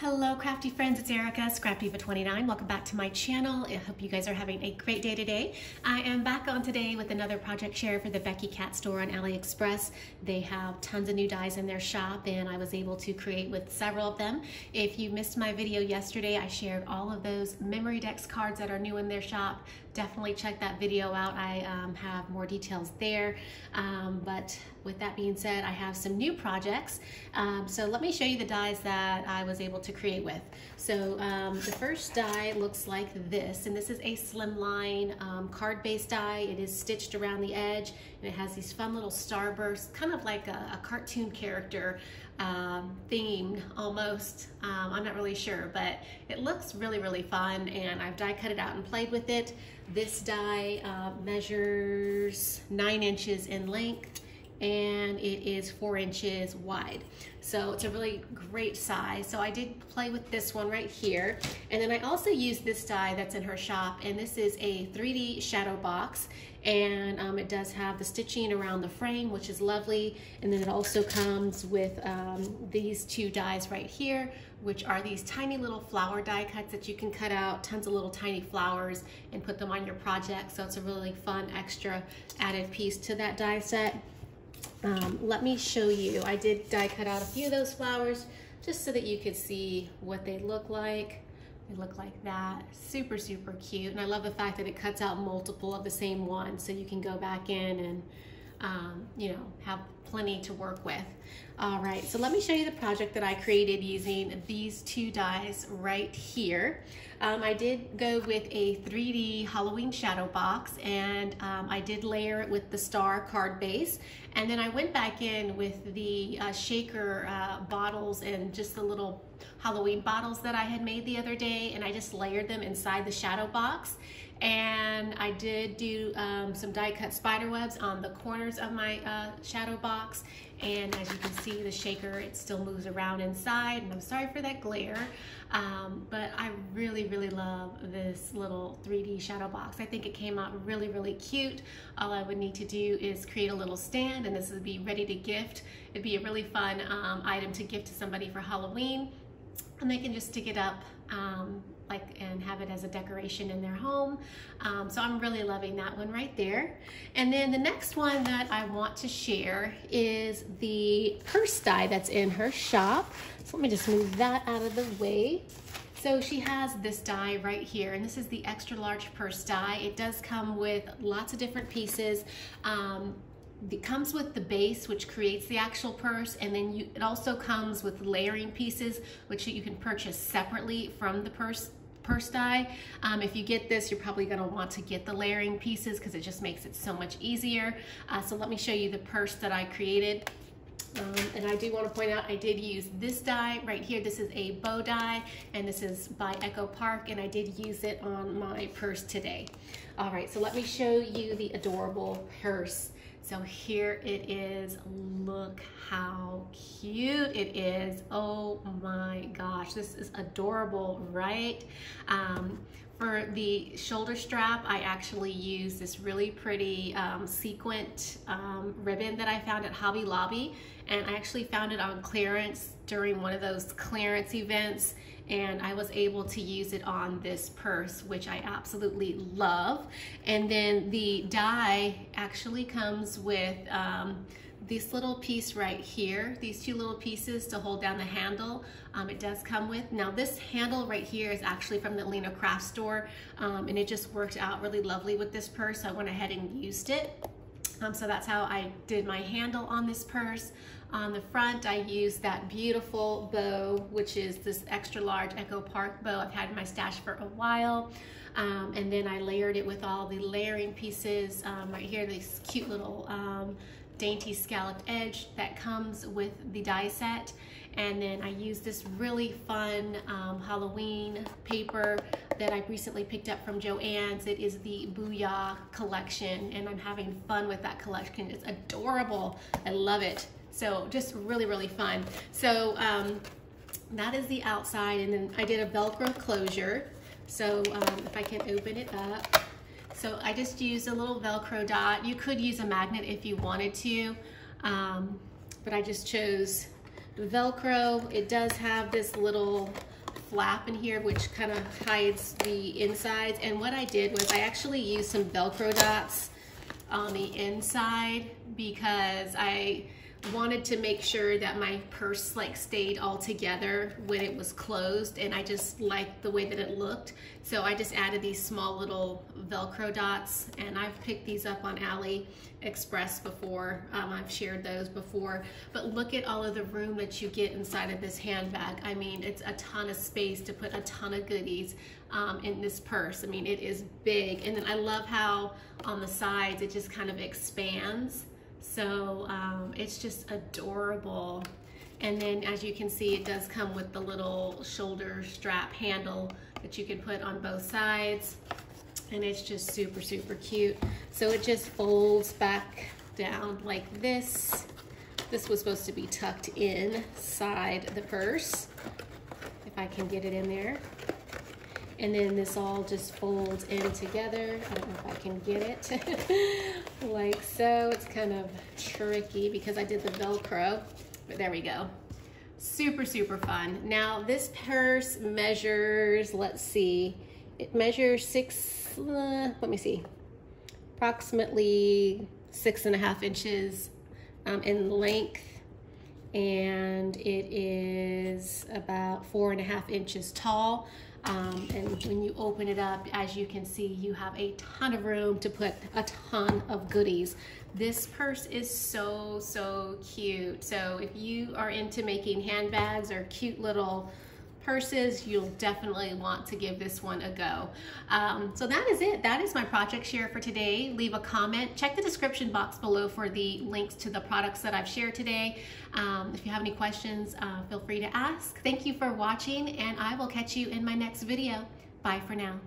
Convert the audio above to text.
Hello crafty friends, it's Erica, Scrap Diva 29. Welcome back to my channel. I hope you guys are having a great day today. I am back on today with another project share for the Beki Cat store on AliExpress. They have tons of new dies in their shop and I was able to create with several of them. If you missed my video yesterday, I shared all of those memory dex cards that are new in their shop. Definitely check that video out. I um, have more details there. Um, but with that being said, I have some new projects. Um, so let me show you the dies that I was able to create with. So um, the first die looks like this, and this is a slimline um, card-based die. It is stitched around the edge, and it has these fun little starbursts, kind of like a, a cartoon character um, theme almost. Um, I'm not really sure, but it looks really, really fun, and I've die cut it out and played with it. This die uh, measures nine inches in length and it is four inches wide. So it's a really great size. So I did play with this one right here. And then I also used this die that's in her shop and this is a 3D shadow box and um, it does have the stitching around the frame which is lovely and then it also comes with um, these two dies right here which are these tiny little flower die cuts that you can cut out tons of little tiny flowers and put them on your project so it's a really fun extra added piece to that die set um, let me show you. I did die cut out a few of those flowers just so that you could see what they look like. They look like that. Super, super cute. And I love the fact that it cuts out multiple of the same one so you can go back in and um, you know, have plenty to work with. All right, so let me show you the project that I created using these two dies right here. Um, I did go with a 3D Halloween shadow box and um, I did layer it with the star card base. And then I went back in with the uh, shaker uh, bottles and just the little Halloween bottles that I had made the other day and I just layered them inside the shadow box and I did do um, some die cut spider webs on the corners of my uh, shadow box. And as you can see the shaker it still moves around inside. And I'm sorry for that glare. Um, but I really really love this little 3D shadow box. I think it came out really really cute. All I would need to do is create a little stand and this would be ready to gift. It'd be a really fun um, item to gift to somebody for Halloween. And they can just stick it up um, like and have it as a decoration in their home. Um, so I'm really loving that one right there. And then the next one that I want to share is the purse die that's in her shop. So let me just move that out of the way. So she has this die right here, and this is the extra large purse die. It does come with lots of different pieces. Um, it comes with the base which creates the actual purse and then you, it also comes with layering pieces which you can purchase separately from the purse purse die. Um, if you get this, you're probably gonna want to get the layering pieces because it just makes it so much easier. Uh, so let me show you the purse that I created. Um, and I do want to point out I did use this die right here. This is a bow die and this is by Echo Park and I did use it on my purse today. All right, so let me show you the adorable purse. So here it is. Look how cute it is. Oh my gosh, this is adorable, right? Um, for the shoulder strap, I actually use this really pretty um, sequent um, ribbon that I found at Hobby Lobby. And I actually found it on clearance during one of those clearance events and I was able to use it on this purse, which I absolutely love. And then the die actually comes with um, this little piece right here, these two little pieces to hold down the handle. Um, it does come with. Now this handle right here is actually from the Lena Craft Store um, and it just worked out really lovely with this purse. So I went ahead and used it. Um, so that's how I did my handle on this purse. On the front, I used that beautiful bow, which is this extra large Echo Park bow. I've had in my stash for a while. Um, and then I layered it with all the layering pieces um, right here, these cute little um, dainty scalloped edge that comes with the die set. And then I use this really fun um, Halloween paper that I recently picked up from Joann's. It is the Booyah collection and I'm having fun with that collection. It's adorable. I love it. So just really, really fun. So um, that is the outside and then I did a Velcro closure. So um, if I can open it up. So I just used a little Velcro dot. You could use a magnet if you wanted to, um, but I just chose the Velcro. It does have this little flap in here which kind of hides the insides and what I did was I actually used some velcro dots on the inside because I wanted to make sure that my purse like stayed all together when it was closed and I just liked the way that it looked. So I just added these small little velcro dots and I've picked these up on AliExpress before. Um, I've shared those before. But look at all of the room that you get inside of this handbag. I mean it's a ton of space to put a ton of goodies um, in this purse. I mean it is big. And then I love how on the sides it just kind of expands so um, it's just adorable. And then as you can see, it does come with the little shoulder strap handle that you can put on both sides. And it's just super, super cute. So it just folds back down like this. This was supposed to be tucked inside the purse, if I can get it in there. And then this all just folds in together. I don't know if I can get it like so. It's kind of tricky because I did the Velcro, but there we go. Super, super fun. Now this purse measures, let's see, it measures six, uh, let me see, approximately six and a half inches um, in length and it is about four and a half inches tall. Um, and when you open it up, as you can see, you have a ton of room to put a ton of goodies. This purse is so, so cute. So if you are into making handbags or cute little purses, you'll definitely want to give this one a go. Um, so that is it. That is my project share for today. Leave a comment. Check the description box below for the links to the products that I've shared today. Um, if you have any questions, uh, feel free to ask. Thank you for watching and I will catch you in my next video. Bye for now.